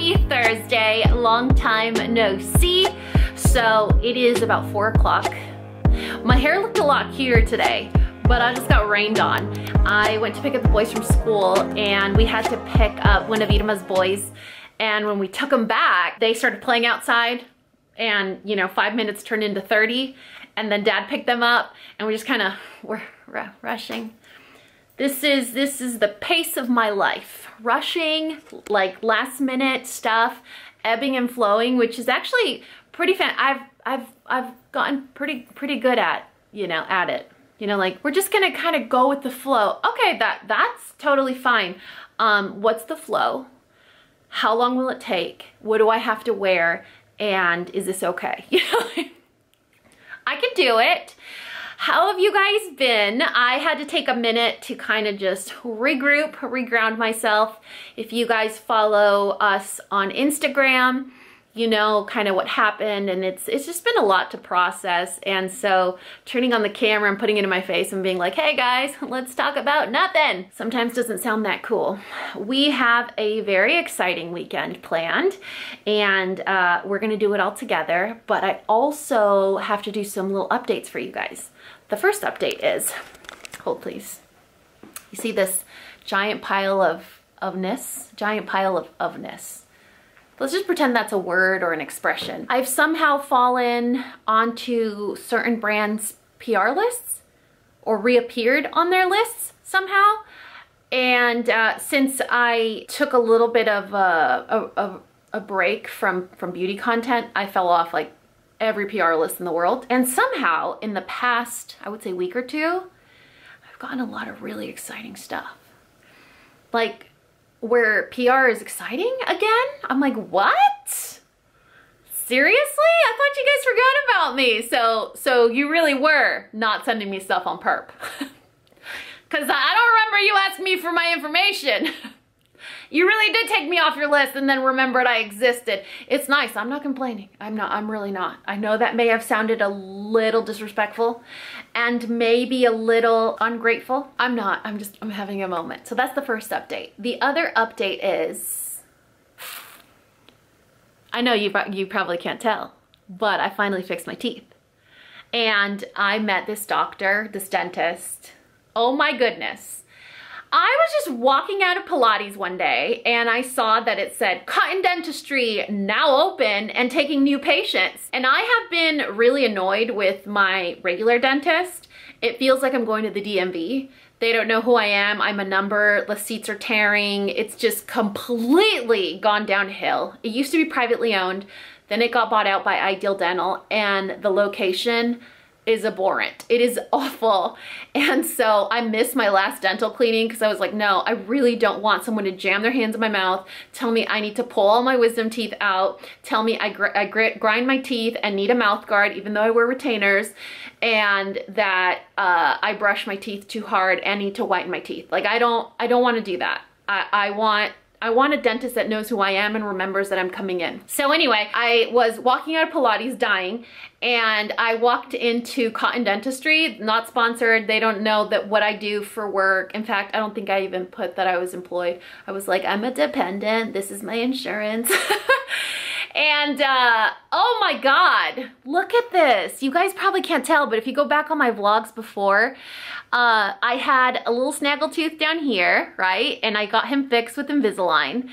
Happy Thursday, long time no see. So it is about four o'clock. My hair looked a lot cuter today, but I just got rained on. I went to pick up the boys from school and we had to pick up one of Idama's boys. And when we took them back, they started playing outside and you know, five minutes turned into 30 and then dad picked them up and we just kind of were rushing. This is, this is the pace of my life. Rushing, like last minute stuff, ebbing and flowing, which is actually pretty fan. I've, I've, I've gotten pretty, pretty good at, you know, at it. You know, like we're just gonna kind of go with the flow. Okay, that, that's totally fine. Um, what's the flow? How long will it take? What do I have to wear? And is this okay? You know, I can do it. How have you guys been? I had to take a minute to kind of just regroup, reground myself. If you guys follow us on Instagram, you know kind of what happened and it's it's just been a lot to process. And so turning on the camera and putting it in my face and being like hey guys let's talk about nothing sometimes doesn't sound that cool. We have a very exciting weekend planned and uh, we're gonna do it all together but I also have to do some little updates for you guys. The first update is hold please. You see this giant pile of ofness giant pile of ofness Let's just pretend that's a word or an expression. I've somehow fallen onto certain brands' PR lists or reappeared on their lists somehow. And uh, since I took a little bit of a, a, a break from, from beauty content, I fell off like every PR list in the world. And somehow in the past, I would say week or two, I've gotten a lot of really exciting stuff. Like where PR is exciting again. I'm like, what? Seriously? I thought you guys forgot about me. So, so you really were not sending me stuff on perp. Cause I don't remember you asking me for my information. you really did take me off your list and then remembered I existed. It's nice. I'm not complaining. I'm not. I'm really not. I know that may have sounded a little disrespectful and maybe a little ungrateful. I'm not. I'm just, I'm having a moment. So that's the first update. The other update is, I know you, you probably can't tell, but I finally fixed my teeth. And I met this doctor, this dentist. Oh my goodness I was just walking out of Pilates one day and I saw that it said Cotton Dentistry now open and taking new patients. And I have been really annoyed with my regular dentist. It feels like I'm going to the DMV. They don't know who I am. I'm a number. The seats are tearing. It's just completely gone downhill. It used to be privately owned. Then it got bought out by Ideal Dental and the location is abhorrent. It is awful. And so I missed my last dental cleaning because I was like, no, I really don't want someone to jam their hands in my mouth, tell me I need to pull all my wisdom teeth out, tell me I, gr I gr grind my teeth and need a mouth guard even though I wear retainers, and that uh, I brush my teeth too hard and need to whiten my teeth. Like I don't, I don't want to do that. I, I want I want a dentist that knows who I am and remembers that I'm coming in. So anyway, I was walking out of Pilates dying and I walked into Cotton Dentistry, not sponsored. They don't know that what I do for work. In fact, I don't think I even put that I was employed. I was like, I'm a dependent. This is my insurance. And uh, oh my God, look at this. You guys probably can't tell, but if you go back on my vlogs before, uh, I had a little snaggle tooth down here, right? And I got him fixed with Invisalign.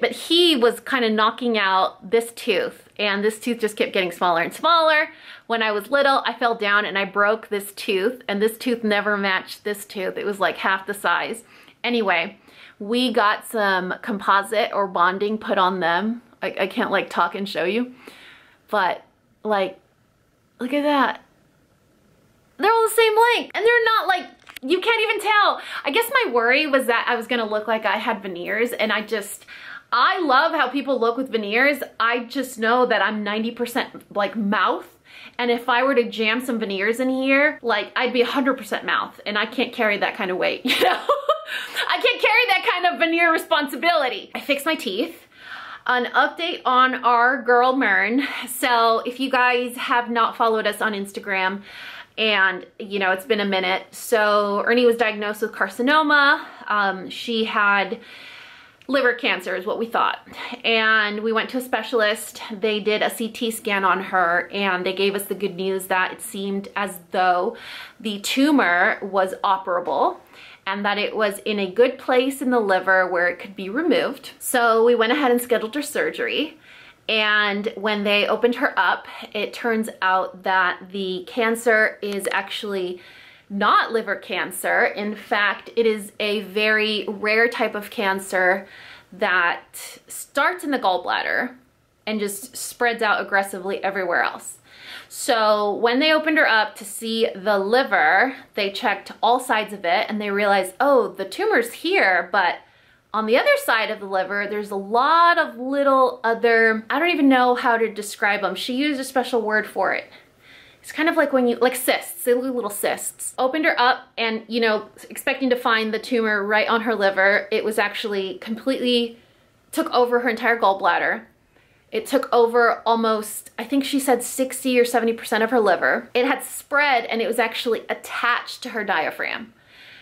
But he was kind of knocking out this tooth and this tooth just kept getting smaller and smaller. When I was little, I fell down and I broke this tooth and this tooth never matched this tooth. It was like half the size. Anyway, we got some composite or bonding put on them I, I can't like talk and show you, but like, look at that. They're all the same length and they're not like, you can't even tell. I guess my worry was that I was gonna look like I had veneers and I just, I love how people look with veneers. I just know that I'm 90% like mouth and if I were to jam some veneers in here, like I'd be 100% mouth and I can't carry that kind of weight, you know? I can't carry that kind of veneer responsibility. I fixed my teeth an update on our girl Mern. So if you guys have not followed us on Instagram, and you know, it's been a minute. So Ernie was diagnosed with carcinoma. Um, she had liver cancer is what we thought. And we went to a specialist. They did a CT scan on her and they gave us the good news that it seemed as though the tumor was operable and that it was in a good place in the liver where it could be removed. So we went ahead and scheduled her surgery. And when they opened her up, it turns out that the cancer is actually not liver cancer. In fact, it is a very rare type of cancer that starts in the gallbladder and just spreads out aggressively everywhere else. So when they opened her up to see the liver, they checked all sides of it and they realized, oh, the tumor's here, but on the other side of the liver, there's a lot of little other, I don't even know how to describe them. She used a special word for it. It's kind of like when you, like cysts, they look little cysts. Opened her up and, you know, expecting to find the tumor right on her liver. It was actually completely, took over her entire gallbladder. It took over almost, I think she said 60 or 70% of her liver. It had spread and it was actually attached to her diaphragm.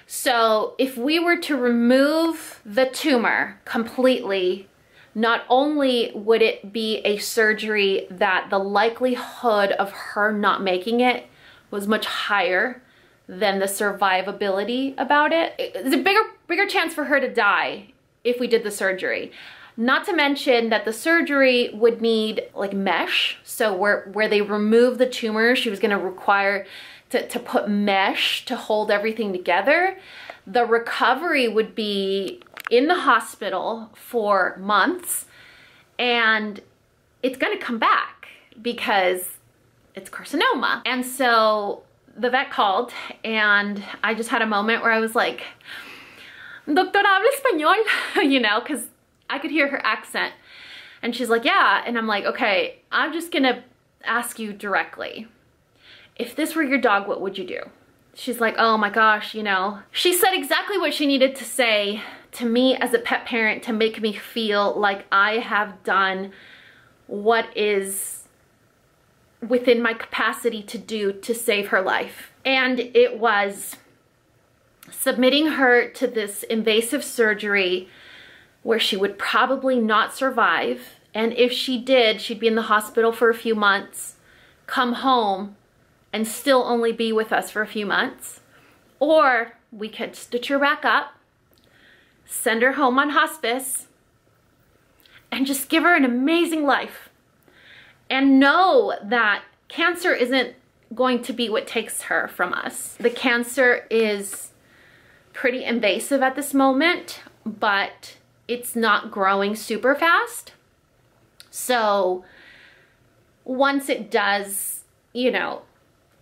So if we were to remove the tumor completely, not only would it be a surgery that the likelihood of her not making it was much higher than the survivability about it. It's a bigger, bigger chance for her to die if we did the surgery. Not to mention that the surgery would need like mesh. So where, where they remove the tumor, she was gonna require to, to put mesh to hold everything together. The recovery would be in the hospital for months and it's gonna come back because it's carcinoma. And so the vet called and I just had a moment where I was like, Doctor, habla español, you know, because I could hear her accent. And she's like, yeah. And I'm like, okay, I'm just gonna ask you directly. If this were your dog, what would you do? She's like, oh my gosh, you know. She said exactly what she needed to say to me as a pet parent to make me feel like I have done what is within my capacity to do to save her life. And it was submitting her to this invasive surgery where she would probably not survive. And if she did, she'd be in the hospital for a few months, come home, and still only be with us for a few months. Or we could stitch her back up, send her home on hospice, and just give her an amazing life. And know that cancer isn't going to be what takes her from us. The cancer is pretty invasive at this moment, but it's not growing super fast. So once it does, you know,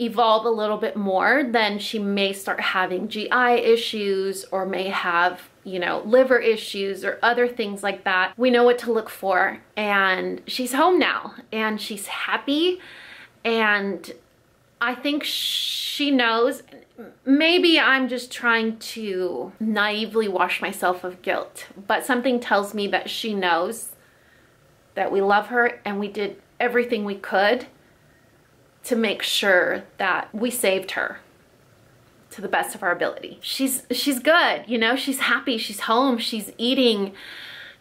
evolve a little bit more, then she may start having GI issues or may have, you know, liver issues or other things like that. We know what to look for and she's home now and she's happy and I think she knows. Maybe I'm just trying to naively wash myself of guilt, but something tells me that she knows that we love her and we did everything we could to make sure that we saved her to the best of our ability. She's she's good, you know, she's happy, she's home, she's eating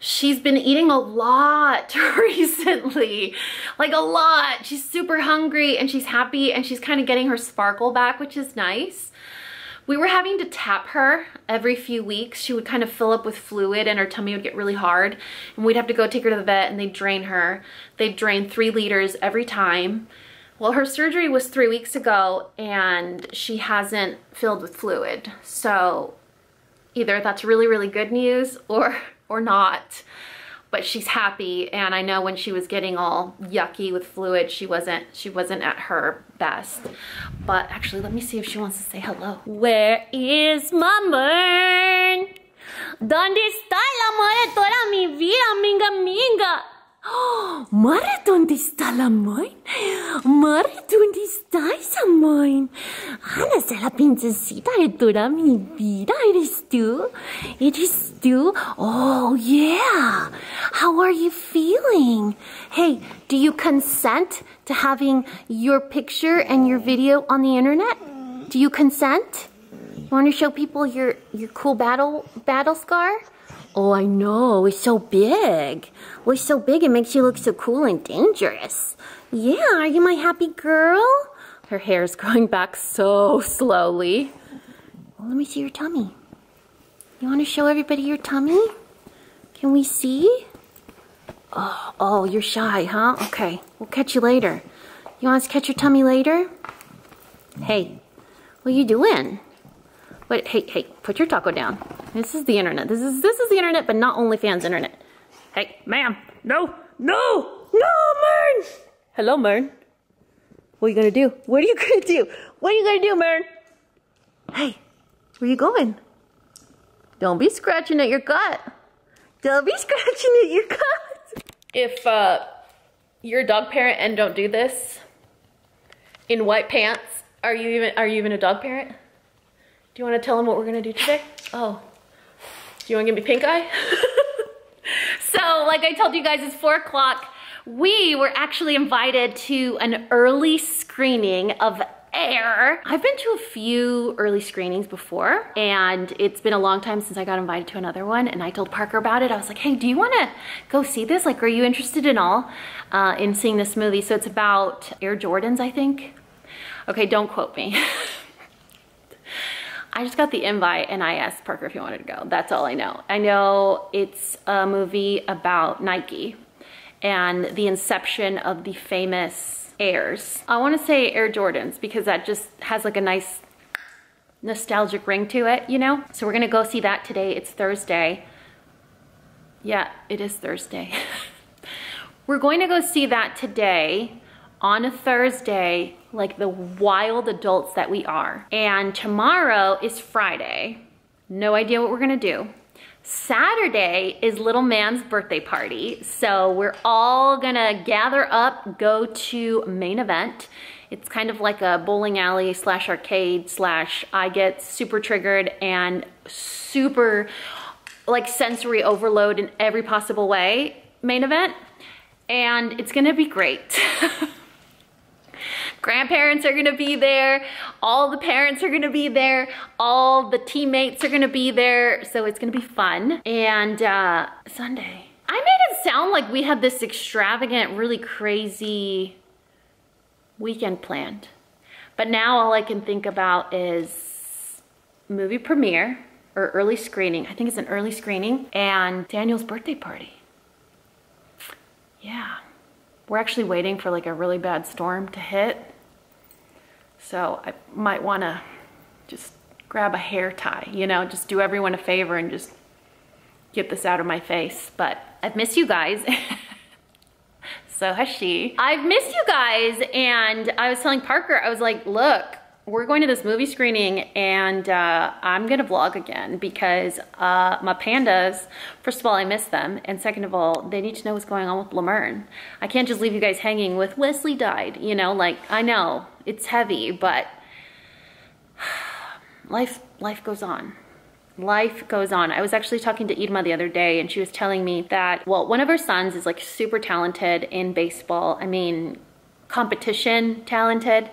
she's been eating a lot recently, like a lot. She's super hungry and she's happy and she's kind of getting her sparkle back, which is nice. We were having to tap her every few weeks. She would kind of fill up with fluid and her tummy would get really hard. And we'd have to go take her to the vet and they'd drain her. They'd drain three liters every time. Well, her surgery was three weeks ago and she hasn't filled with fluid. So either that's really, really good news or or not. But she's happy and I know when she was getting all yucky with fluid she wasn't she wasn't at her best. But actually let me see if she wants to say hello. Where is my ¿Dónde está el amor de toda mi vida, minga minga? Mare, ¿dónde está la mãe? Mare, ¿dónde está esa mãe? Ana, es la princesita de toda mi vida. ¿Eres tú? ¿Eres tú? Oh, yeah. How are you feeling? Hey, do you consent to having your picture and your video on the internet? Do you consent? You want to show people your, your cool battle battle scar? Oh, I know. It's so big. Well, it's so big, it makes you look so cool and dangerous. Yeah, are you my happy girl? Her hair's growing back so slowly. Well, let me see your tummy. You want to show everybody your tummy? Can we see? Oh, oh, you're shy, huh? Okay, we'll catch you later. You want us to catch your tummy later? Hey, what are you doing? Hey, hey, put your taco down. This is the internet. This is this is the internet, but not OnlyFans internet. Hey, ma'am, no, no, no, Mern. Hello, Mern. What are you gonna do? What are you gonna do? What are you gonna do, Mern? Hey, where you going? Don't be scratching at your gut. Don't be scratching at your gut. If uh, you're a dog parent and don't do this in white pants, are you even are you even a dog parent? Do you want to tell them what we're gonna do today? Oh, do you want to give me pink eye? so, like I told you guys, it's four o'clock. We were actually invited to an early screening of Air. I've been to a few early screenings before and it's been a long time since I got invited to another one and I told Parker about it. I was like, hey, do you wanna go see this? Like, are you interested in all uh, in seeing this movie? So it's about Air Jordans, I think. Okay, don't quote me. I just got the invite and I asked Parker if he wanted to go. That's all I know. I know it's a movie about Nike and the inception of the famous Airs. I wanna say Air Jordans because that just has like a nice nostalgic ring to it, you know? So we're gonna go see that today. It's Thursday. Yeah, it is Thursday. we're going to go see that today on a Thursday, like the wild adults that we are. And tomorrow is Friday. No idea what we're gonna do. Saturday is little man's birthday party. So we're all gonna gather up, go to main event. It's kind of like a bowling alley slash arcade slash I get super triggered and super like sensory overload in every possible way main event. And it's gonna be great. grandparents are gonna be there, all the parents are gonna be there, all the teammates are gonna be there, so it's gonna be fun. And uh, Sunday. I made it sound like we had this extravagant, really crazy weekend planned. But now all I can think about is movie premiere or early screening. I think it's an early screening and Daniel's birthday party. Yeah. We're actually waiting for like a really bad storm to hit so I might wanna just grab a hair tie, you know, just do everyone a favor and just get this out of my face. But I've missed you guys. so has she. I've missed you guys and I was telling Parker, I was like, look, we're going to this movie screening and uh, I'm gonna vlog again because uh, my pandas, first of all, I miss them. And second of all, they need to know what's going on with Lamern. I can't just leave you guys hanging with Wesley died, you know, like I know it's heavy, but life, life goes on. Life goes on. I was actually talking to Idma the other day and she was telling me that, well, one of her sons is like super talented in baseball. I mean, competition talented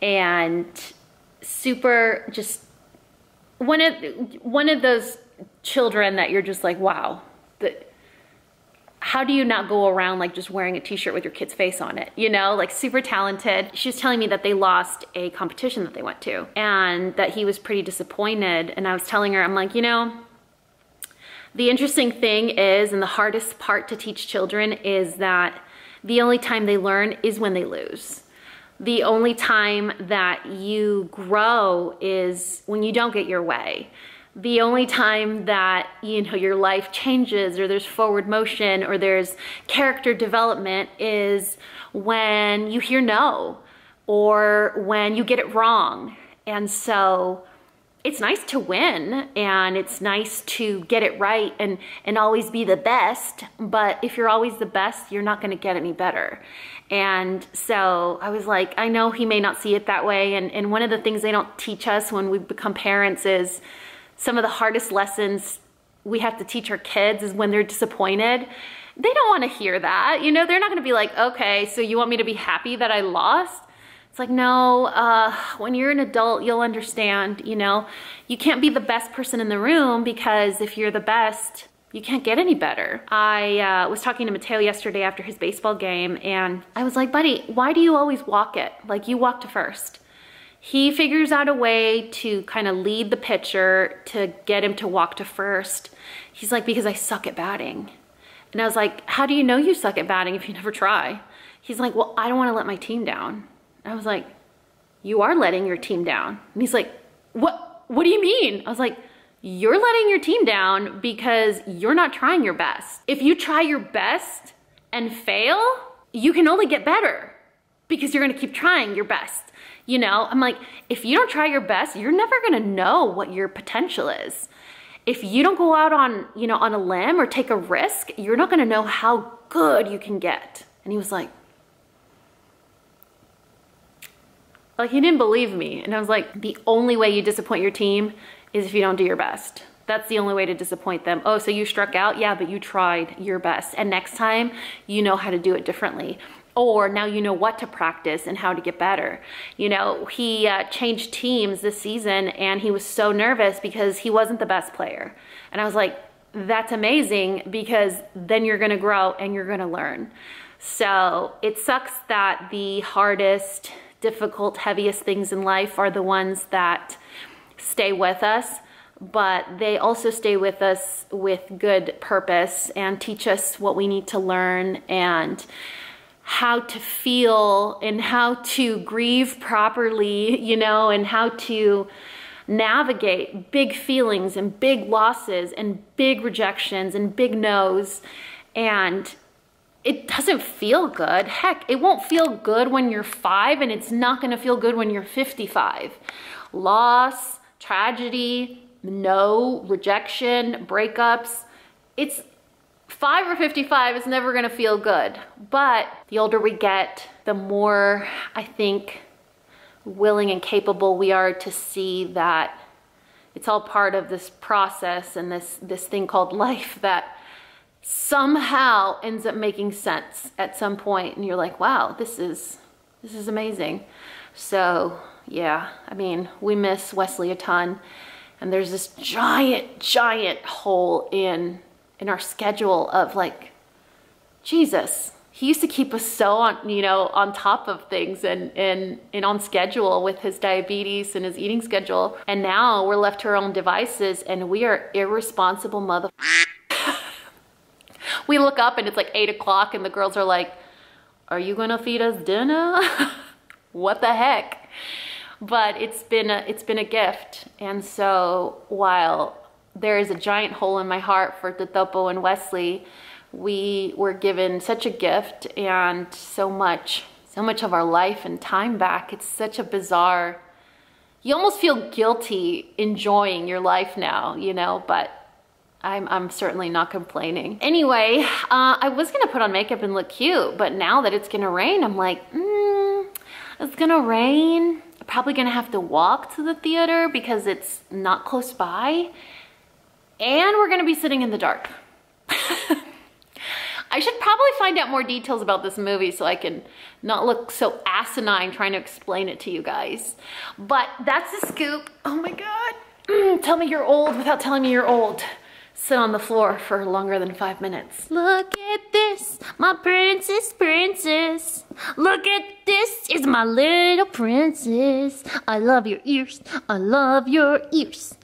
and super just one of one of those children that you're just like wow how do you not go around like just wearing a t-shirt with your kid's face on it? You know like super talented. She was telling me that they lost a competition that they went to and that he was pretty disappointed. And i was telling her i'm like you know the interesting thing is and the hardest part to teach children is that the only time they learn is when they lose. The only time that you grow is when you don't get your way. The only time that, you know, your life changes or there's forward motion or there's character development is when you hear no or when you get it wrong. And so it's nice to win and it's nice to get it right and, and always be the best. But if you're always the best, you're not going to get any better. And so I was like, I know he may not see it that way. And, and one of the things they don't teach us when we become parents is some of the hardest lessons we have to teach our kids is when they're disappointed. They don't want to hear that. You know, they're not going to be like, okay, so you want me to be happy that I lost? It's like, no, uh, when you're an adult, you'll understand, you know, you can't be the best person in the room because if you're the best, you can't get any better. I uh, was talking to Mateo yesterday after his baseball game and I was like, buddy, why do you always walk it? Like you walk to first. He figures out a way to kind of lead the pitcher to get him to walk to first. He's like, because I suck at batting. And I was like, how do you know you suck at batting if you never try? He's like, well, I don't want to let my team down. I was like, you are letting your team down. And he's like, what, what do you mean? I was like, you're letting your team down because you're not trying your best. If you try your best and fail, you can only get better because you're gonna keep trying your best. You know, I'm like, if you don't try your best, you're never gonna know what your potential is. If you don't go out on, you know, on a limb or take a risk, you're not gonna know how good you can get. And he was like, like he didn't believe me. And I was like, the only way you disappoint your team is if you don't do your best. That's the only way to disappoint them. Oh, so you struck out? Yeah, but you tried your best. And next time, you know how to do it differently. Or now you know what to practice and how to get better. You know, he uh, changed teams this season and he was so nervous because he wasn't the best player. And I was like, that's amazing because then you're gonna grow and you're gonna learn. So it sucks that the hardest, difficult, heaviest things in life are the ones that stay with us, but they also stay with us with good purpose and teach us what we need to learn and how to feel and how to grieve properly, you know, and how to navigate big feelings and big losses and big rejections and big no's. And it doesn't feel good. Heck, it won't feel good when you're five and it's not gonna feel good when you're 55. Loss, tragedy, no, rejection, breakups. It's five or 55 is never gonna feel good. But the older we get, the more I think willing and capable we are to see that it's all part of this process and this, this thing called life that somehow ends up making sense at some point and you're like, wow, this is, this is amazing. So yeah, I mean, we miss Wesley a ton. And there's this giant, giant hole in in our schedule of like, Jesus, he used to keep us so on, you know, on top of things and, and, and on schedule with his diabetes and his eating schedule. And now we're left to our own devices and we are irresponsible mother. we look up and it's like eight o'clock and the girls are like, are you gonna feed us dinner? what the heck? but it's been a, it's been a gift. And so while there is a giant hole in my heart for Totopo and Wesley, we were given such a gift and so much, so much of our life and time back. It's such a bizarre, you almost feel guilty enjoying your life now, you know, but I'm, I'm certainly not complaining. Anyway, uh, I was gonna put on makeup and look cute, but now that it's gonna rain, I'm like, mm, it's gonna rain probably gonna have to walk to the theater because it's not close by. And we're gonna be sitting in the dark. I should probably find out more details about this movie so I can not look so asinine trying to explain it to you guys. But that's the scoop. Oh my God. Tell me you're old without telling me you're old sit on the floor for longer than five minutes. Look at this, my princess, princess. Look at this, is my little princess. I love your ears, I love your ears.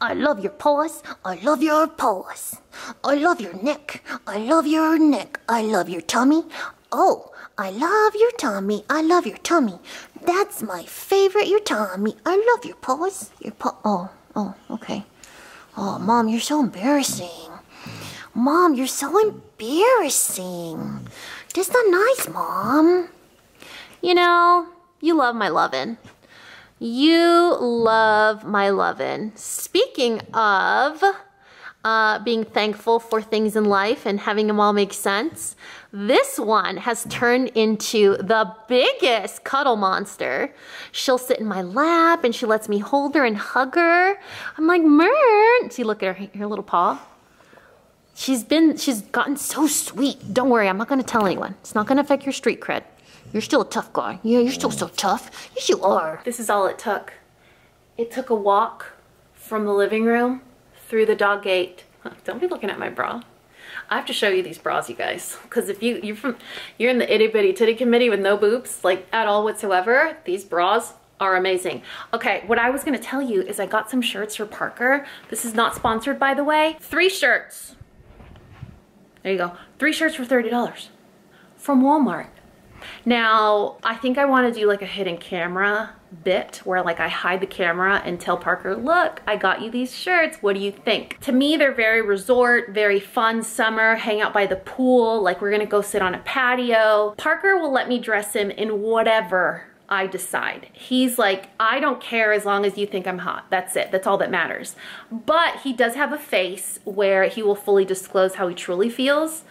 I love your paws, I love your paws. I love your neck, I love your neck. I love your tummy, oh, I love your tummy, I love your tummy. That's my favorite, your tummy. I love your paws, your paw, oh, oh, okay. Oh, Mom, you're so embarrassing. Mom, you're so embarrassing. That's not nice, Mom. You know, you love my lovin'. You love my lovin'. Speaking of uh, being thankful for things in life and having them all make sense. This one has turned into the biggest cuddle monster. She'll sit in my lap and she lets me hold her and hug her. I'm like, Mern. See, look at her, her little paw. She's been, she's gotten so sweet. Don't worry, I'm not gonna tell anyone. It's not gonna affect your street cred. You're still a tough guy. Yeah, you're still so mm. tough. Yes, you are. This is all it took. It took a walk from the living room through the dog gate Don't be looking at my bra. I have to show you these bras, you guys, because if you you're from you're in the itty bitty titty committee with no boobs, like at all whatsoever, these bras are amazing. Okay, what I was gonna tell you is I got some shirts for Parker. This is not sponsored, by the way. Three shirts. There you go. Three shirts for $30 from Walmart. Now, I think I want to do like a hidden camera bit where like I hide the camera and tell Parker, look, I got you these shirts. What do you think? To me, they're very resort, very fun summer, hang out by the pool. Like we're to go sit on a patio. Parker will let me dress him in whatever I decide. He's like, I don't care as long as you think I'm hot. That's it. That's all that matters. But he does have a face where he will fully disclose how he truly feels.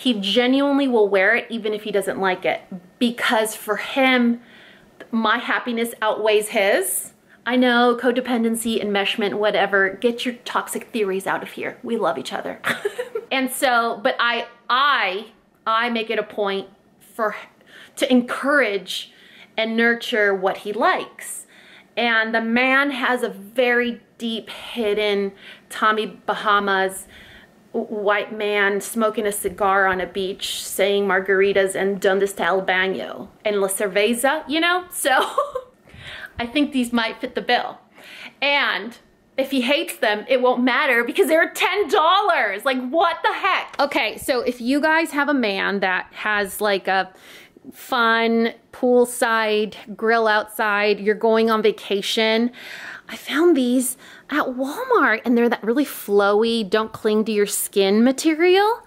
He genuinely will wear it even if he doesn't like it because for him, my happiness outweighs his. I know codependency, enmeshment, whatever. Get your toxic theories out of here. We love each other. and so, but I, I, I make it a point for to encourage and nurture what he likes. And the man has a very deep hidden Tommy Bahamas white man smoking a cigar on a beach saying margaritas and donde está el baño and la cerveza, you know? So I think these might fit the bill. And if he hates them, it won't matter because they're $10. Like what the heck? Okay, so if you guys have a man that has like a fun poolside grill outside, you're going on vacation, I found these at Walmart and they're that really flowy, don't cling to your skin material.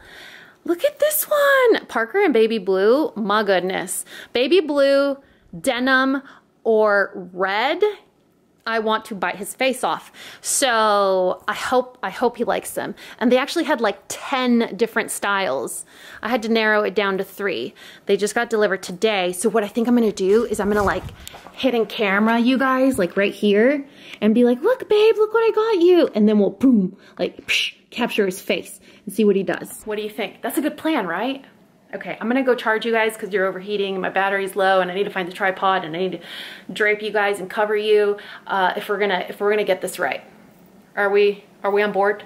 Look at this one. Parker and Baby Blue, my goodness. Baby Blue, denim, or red I want to bite his face off. So I hope I hope he likes them. And they actually had like 10 different styles. I had to narrow it down to three. They just got delivered today. So what I think I'm gonna do is I'm gonna like hidden camera you guys like right here and be like, look babe, look what I got you. And then we'll boom, like psh, capture his face and see what he does. What do you think? That's a good plan, right? Okay, I'm gonna go charge you guys because you're overheating, my battery's low, and I need to find the tripod, and I need to drape you guys and cover you uh, if we're gonna if we're gonna get this right. Are we are we on board?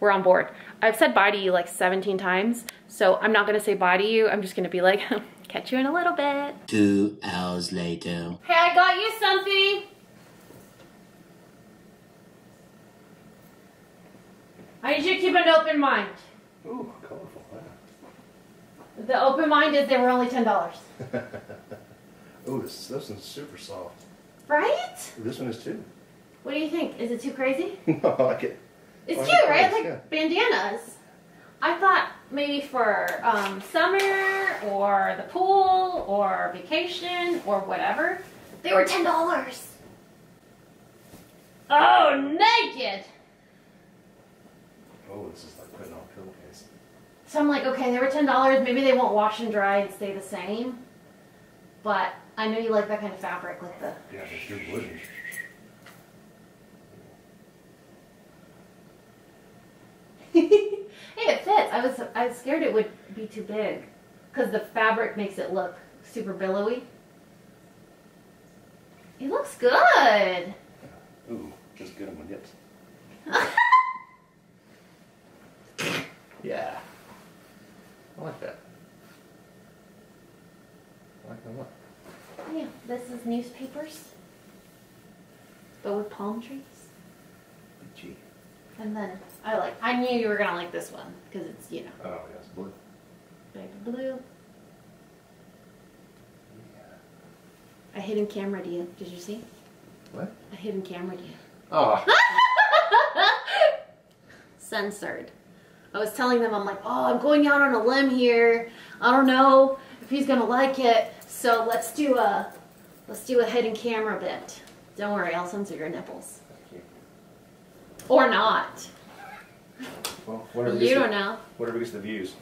We're on board. I've said bye to you like 17 times, so I'm not gonna say bye to you. I'm just gonna be like, catch you in a little bit. Two hours later. Hey, I got you something. I need you to keep an open mind. Ooh, colorful. The open mind is they were only ten dollars. oh, this this one's super soft. Right? This one is too. What do you think? Is it too crazy? no, I like it. It's I cute, right? Like yeah. bandanas. I thought maybe for um, summer or the pool or vacation or whatever. They were ten dollars. Oh, naked. Oh, this is like putting on. So I'm like, okay, they were ten dollars. Maybe they won't wash and dry and stay the same. But I know you like that kind of fabric, like the. Yeah, it's your wooden. hey, it fits. I was I was scared it would be too big, because the fabric makes it look super billowy. It looks good. Ooh, just good on my nips. Yeah. I like that. I like that a lot. yeah, this is newspapers, but with palm trees. Gee. And then I like. I knew you were gonna like this one because it's you know Oh, yeah, it's blue. baby blue. A hidden camera to you. Did you see? What? A hidden camera to you. Oh, Censored. I was telling them, I'm like, oh, I'm going out on a limb here. I don't know if he's gonna like it. So let's do a, let's do a hidden camera bit. Don't worry, I'll censor your nipples. Or not. Well, whatever You don't the, know. Whatever gets the views.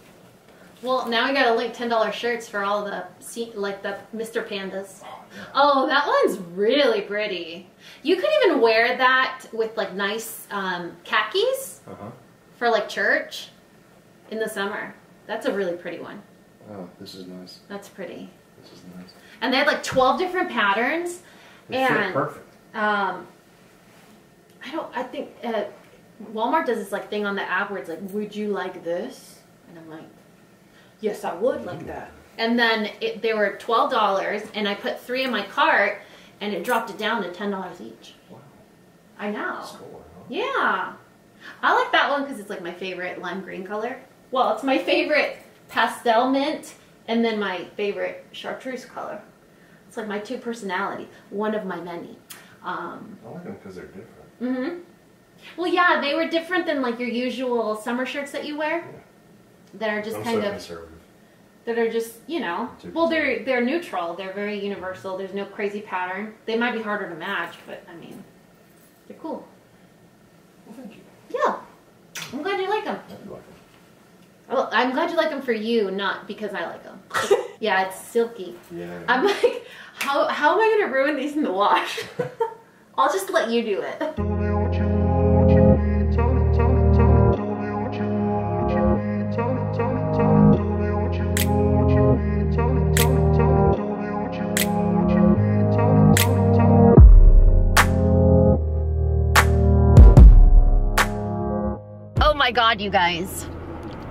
Well, now we gotta link $10 shirts for all the, like the Mr. Pandas. Oh, that one's really pretty. You could even wear that with like nice um, khakis Uh huh. For like church in the summer. That's a really pretty one. Oh, this is nice. That's pretty. This is nice. And they had like 12 different patterns. They And- perfect. Um, I don't, I think, uh, Walmart does this like thing on the app where it's like, would you like this? And I'm like, yes, I would like that. And then it, they were twelve dollars, and I put three in my cart, and it dropped it down to ten dollars each. Wow. I know. Score, huh? Yeah. I like that one because it's like my favorite lime green color. Well, it's my favorite pastel mint and then my favorite chartreuse color. It's like my two personality, one of my many. Um, I like them because they're different. hmm Well, yeah, they were different than like your usual summer shirts that you wear. That are just I'm kind so of conservative. that are just you know. Well, they're they're neutral. They're very universal. There's no crazy pattern. They might be harder to match, but I mean, they're cool. Well, thank you. Yeah, I'm glad you like them. I do like them. Well, I'm glad you like them for you, not because I like them. yeah, it's silky. Yeah. I'm like, how how am I gonna ruin these in the wash? I'll just let you do it. God, you guys.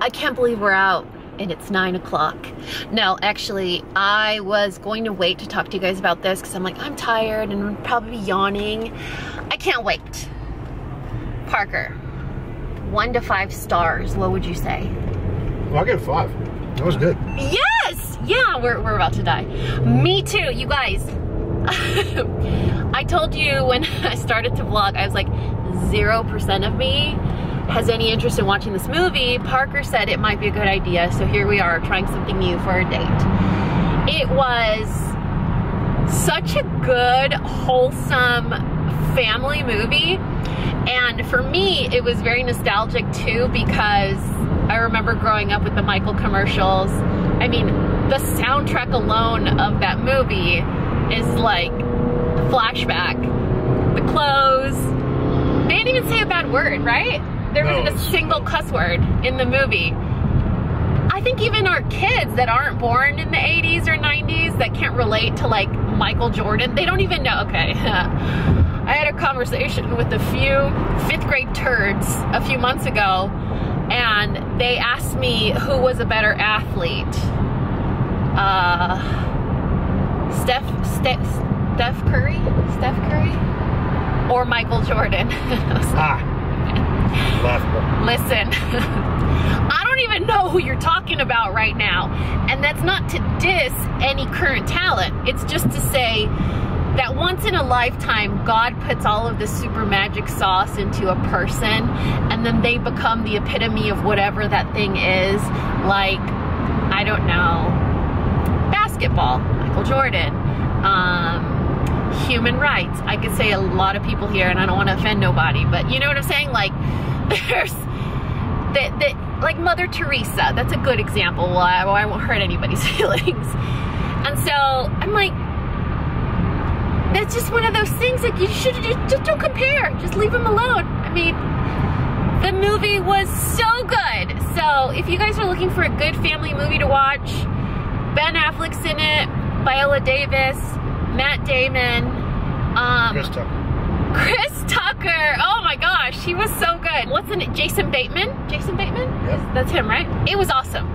I can't believe we're out and it's nine o'clock. No, actually, I was going to wait to talk to you guys about this because I'm like, I'm tired and I'm probably yawning. I can't wait. Parker, one to five stars, what would you say? Well, I get a five. That was good. Yes! Yeah, we're, we're about to die. Me too, you guys. I told you when I started to vlog, I was like, 0% of me has any interest in watching this movie. Parker said it might be a good idea, so here we are trying something new for a date. It was such a good, wholesome family movie. And for me, it was very nostalgic too because I remember growing up with the Michael commercials. I mean, the soundtrack alone of that movie is like flashback. The clothes. They didn't even say a bad word, right? There No, wasn't a single cuss word in the movie. I think even our kids that aren't born in the 80s or 90s that can't relate to like Michael Jordan, they don't even know. Okay. I had a conversation with a few fifth grade turds a few months ago, and they asked me who was a better athlete. Uh, Steph, Steph, Steph Curry? Steph Curry? Or Michael Jordan? I was like, Ah. Listen, I don't even know who you're talking about right now. And that's not to diss any current talent. It's just to say that once in a lifetime, God puts all of the super magic sauce into a person, and then they become the epitome of whatever that thing is. Like, I don't know, basketball, Michael Jordan. Um, human rights. I could say a lot of people here, and I don't want to offend nobody, but you know what I'm saying? Like, there's that, that like Mother Teresa. That's a good example. Well, I, I won't hurt anybody's feelings. And so I'm like, that's just one of those things. Like, you should just, just don't compare. Just leave them alone. I mean, the movie was so good. So if you guys are looking for a good family movie to watch, Ben Affleck's in it, Viola Davis, Matt Damon, um, Chris Tucker. Chris Tucker. Oh my gosh, he was so good. What's in it? Jason Bateman? Jason Bateman? Yep. That's him, right? It was awesome.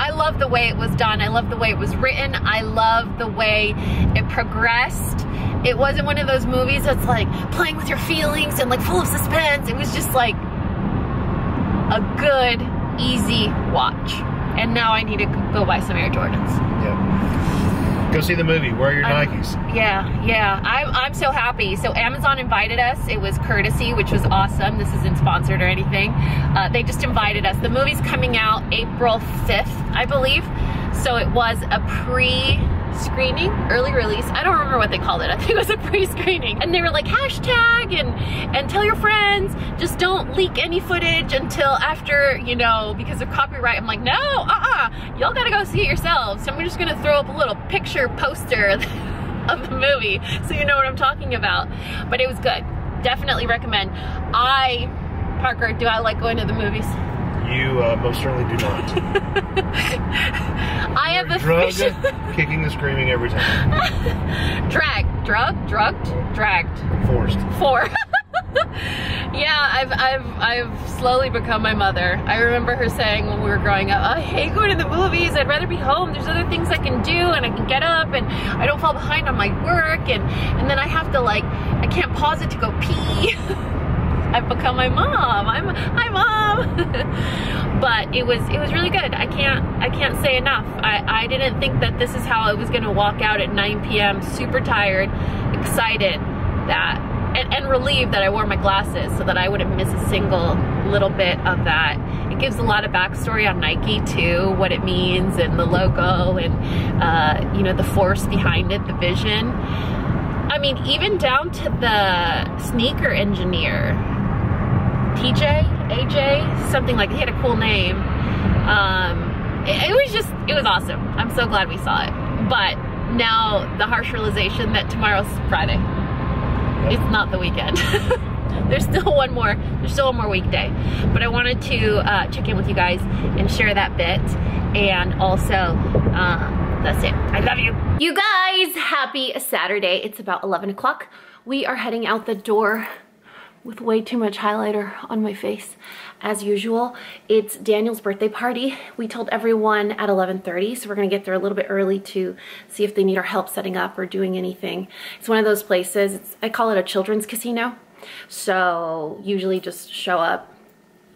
I love the way it was done. I love the way it was written. I love the way it progressed. It wasn't one of those movies that's like playing with your feelings and like full of suspense. It was just like a good, easy watch. And now I need to go buy some Air Jordans. Yeah. Go see the movie. Wear your I'm- Nikes. Yeah, yeah. I'm, I'm so happy. So Amazon invited us. It was courtesy, which was awesome. This isn't sponsored or anything. Uh, they just invited us. The movie's coming out April 5th, I believe. So it was a pre screening, early release. I don't remember what they called it. I think it was a pre-screening. And they were like, hashtag and and tell your friends. Just don't leak any footage until after, you know, because of copyright. I'm like, no, uh-uh. Y'all gotta go see it yourselves. So I'm just gonna throw up a little picture poster of the movie so you know what I'm talking about. But it was good. Definitely recommend. I, Parker, do I like going to the movies? You uh, most certainly do not. I have officially kicking and screaming every time. dragged, drug, drugged, dragged. Forced. Four. Yeah, I've, I've, I've slowly become my mother. I remember her saying when we were growing up, I hate going to the movies. I'd rather be home. There's other things I can do and I can get up and I don't fall behind on my work and, and then I have to like, I can't pause it to go pee. I've become my mom. I'm hi mom. but it was it was really good. I can't I can't say enough. I, I didn't think that this is how I was gonna walk out at 9 p.m. super tired, excited that and, and relieved that I wore my glasses so that I wouldn't miss a single little bit of that. It gives a lot of backstory on Nike too, what it means and the logo and uh, you know the force behind it, the vision. I mean, even down to the sneaker engineer, TJ, AJ, something like he had a cool name. Um, it, it was just, it was awesome. I'm so glad we saw it. But now the harsh realization that tomorrow's Friday. It's not the weekend. there's still one more, there's still one more weekday. But I wanted to uh, check in with you guys and share that bit. And also, uh, that's it. I love you. You guys, happy Saturday. It's about 11 o'clock. We are heading out the door with way too much highlighter on my face as usual. It's Daniel's birthday party. We told everyone at 11.30, so we're gonna get there a little bit early to see if they need our help setting up or doing anything. It's one of those places, I call it a children's casino. So usually just show up,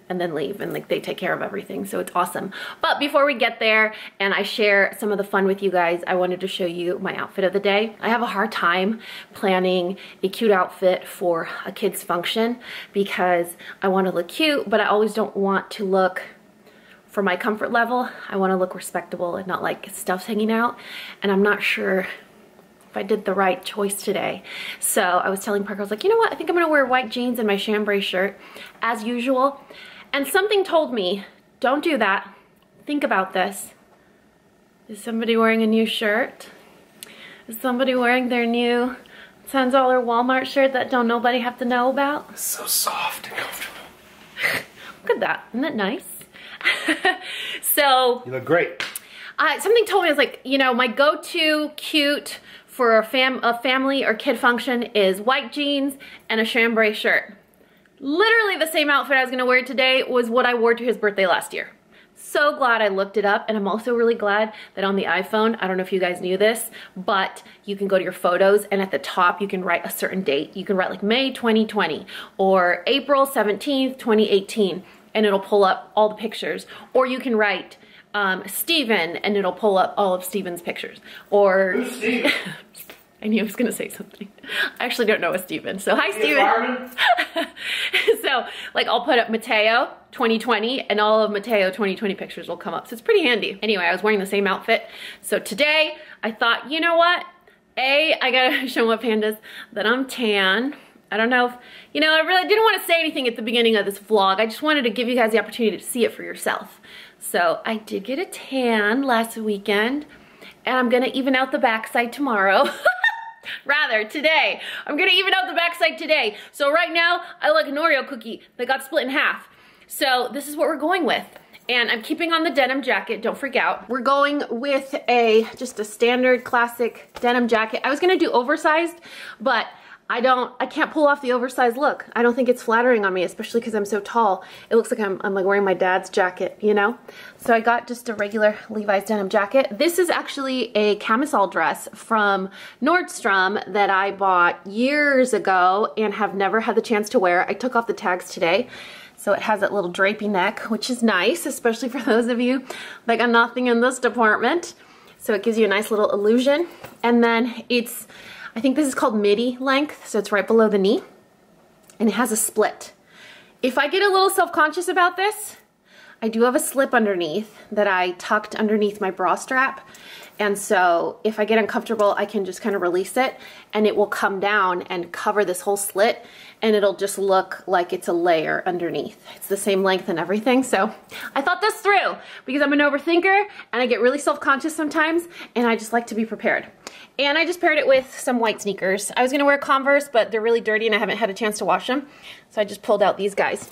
and then leave and like they take care of everything so it's awesome but before we get there and I share some of the fun with you guys I wanted to show you my outfit of the day I have a hard time planning a cute outfit for a kid's function because I want to look cute but I always don't want to look for my comfort level I want to look respectable and not like stuff's hanging out and I'm not sure if I did the right choice today. So I was telling Parker, I was like, you know what? I think I'm gonna wear white jeans and my chambray shirt as usual. And something told me, don't do that. Think about this. Is somebody wearing a new shirt? Is somebody wearing their new Sanzal or Walmart shirt that don't nobody have to know about? It's So soft and comfortable. Look at that, isn't that nice? so You look great. uh, something told me, I was like, you know, my go-to cute for a, fam a family or kid function is white jeans and a chambray shirt. Literally the same outfit I was gonna wear today was what I wore to his birthday last year. So glad I looked it up and I'm also really glad that on the iPhone, I don't know if you guys knew this, but you can go to your photos and at the top you can write a certain date. You can write like May 2020 or April 17th, 2018 and it'll pull up all the pictures. Or you can write um, Steven and it'll pull up all of Steven's pictures. Or I knew I was gonna say something. I actually don't know a Steven, so hi Steven. so like I'll put up Mateo 2020 and all of Mateo 2020 pictures will come up. So it's pretty handy. Anyway, I was wearing the same outfit. So today I thought, you know what? A, I gotta show my pandas that I'm tan. I don't know if, you know, I really didn't want to say anything at the beginning of this vlog. I just wanted to give you guys the opportunity to see it for yourself. So I did get a tan last weekend and I'm gonna even out the backside tomorrow. Rather, today. I'm gonna even out the backside today. So right now, I like an Oreo cookie that got split in half. So this is what we're going with. And I'm keeping on the denim jacket, don't freak out. We're going with a, just a standard classic denim jacket. I was gonna do oversized, but I don't, I can't pull off the oversized look. I don't think it's flattering on me, especially because I'm so tall. It looks like I'm, I'm like wearing my dad's jacket, you know? So I got just a regular Levi's denim jacket. This is actually a camisole dress from Nordstrom that I bought years ago and have never had the chance to wear. I took off the tags today. So it has that little drapey neck, which is nice, especially for those of you that got nothing in this department. So it gives you a nice little illusion. And then it's, I think this is called midi length, so it's right below the knee. And it has a split. If I get a little self-conscious about this, I do have a slip underneath that I tucked underneath my bra strap. And so if I get uncomfortable, I can just kind of release it and it will come down and cover this whole slit and it'll just look like it's a layer underneath. It's the same length and everything. So I thought this through because I'm an overthinker and I get really self-conscious sometimes and I just like to be prepared. And I just paired it with some white sneakers. I was gonna wear Converse, but they're really dirty and I haven't had a chance to wash them. So I just pulled out these guys.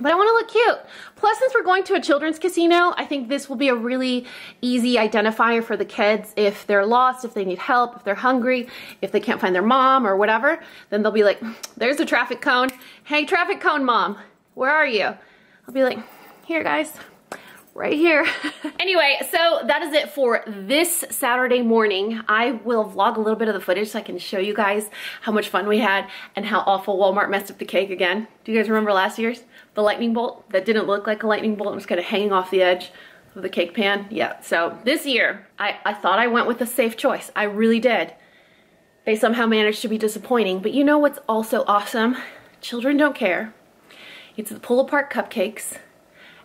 But I want to look cute. Plus, since we're going to a children's casino, I think this will be a really easy identifier for the kids. If they're lost, if they need help, if they're hungry, if they can't find their mom or whatever, then they'll be like, there's a traffic cone. Hey, traffic cone mom, where are you? I'll be like, here guys, right here. anyway, so that is it for this Saturday morning. I will vlog a little bit of the footage so I can show you guys how much fun we had and how awful Walmart messed up the cake again. Do you guys remember last year's? The lightning bolt that didn't look like a lightning bolt. It was kind of hanging off the edge of the cake pan. Yeah, so this year, I, I thought I went with a safe choice. I really did. They somehow managed to be disappointing. But you know what's also awesome? Children don't care. It's the pull apart cupcakes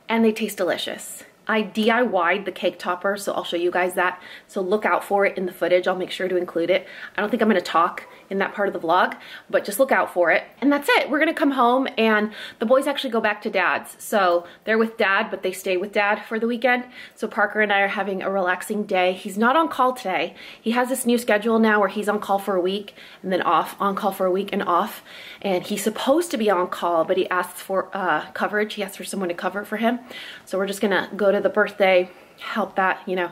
and they taste delicious. I DIY'd the cake topper, so I'll show you guys that. So look out for it in the footage. I'll make sure to include it. I don't think I'm gonna talk in that part of the vlog, but just look out for it. And that's it. We're gonna come home and the boys actually go back to dad's. So they're with dad, but they stay with dad for the weekend. So Parker and I are having a relaxing day. He's not on call today. He has this new schedule now where he's on call for a week and then off, on call for a week and off. And he's supposed to be on call, but he asks for uh, coverage. He asks for someone to cover for him. So we're just gonna go to the birthday, help that, you know,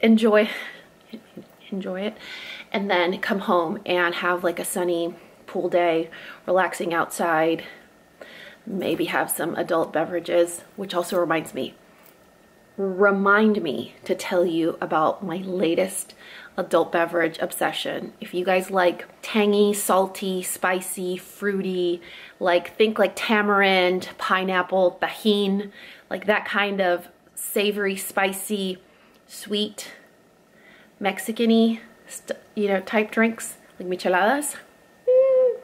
enjoy, enjoy it, and then come home and have like a sunny pool day, relaxing outside, maybe have some adult beverages, which also reminds me, remind me to tell you about my latest adult beverage obsession. If you guys like tangy, salty, spicy, fruity, like think like tamarind, pineapple, Tajín, like that kind of savory, spicy, sweet, Mexican-y, you know, type drinks, like micheladas. Mm,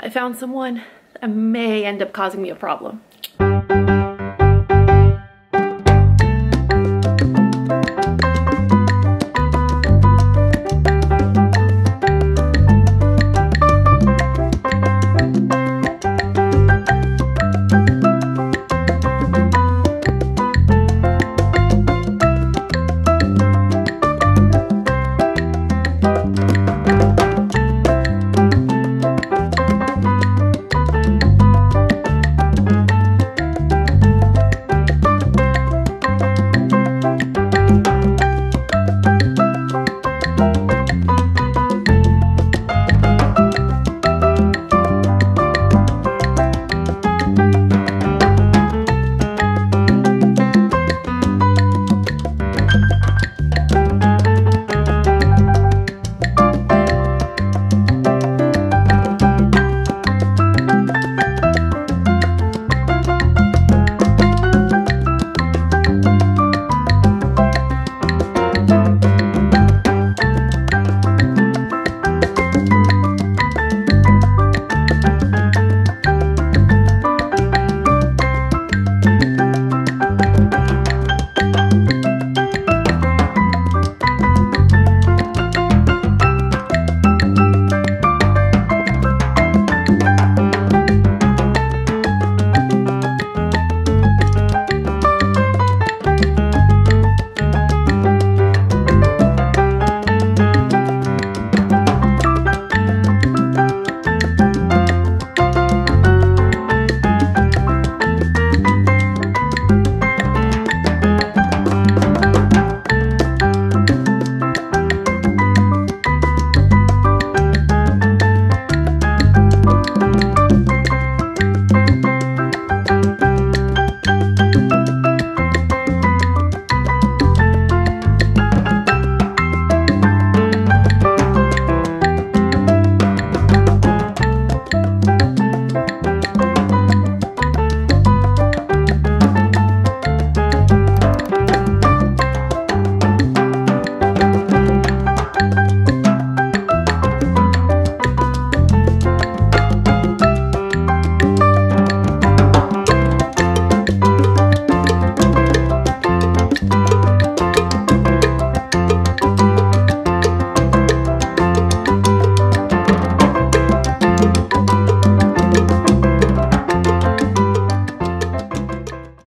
I found someone that may end up causing me a problem.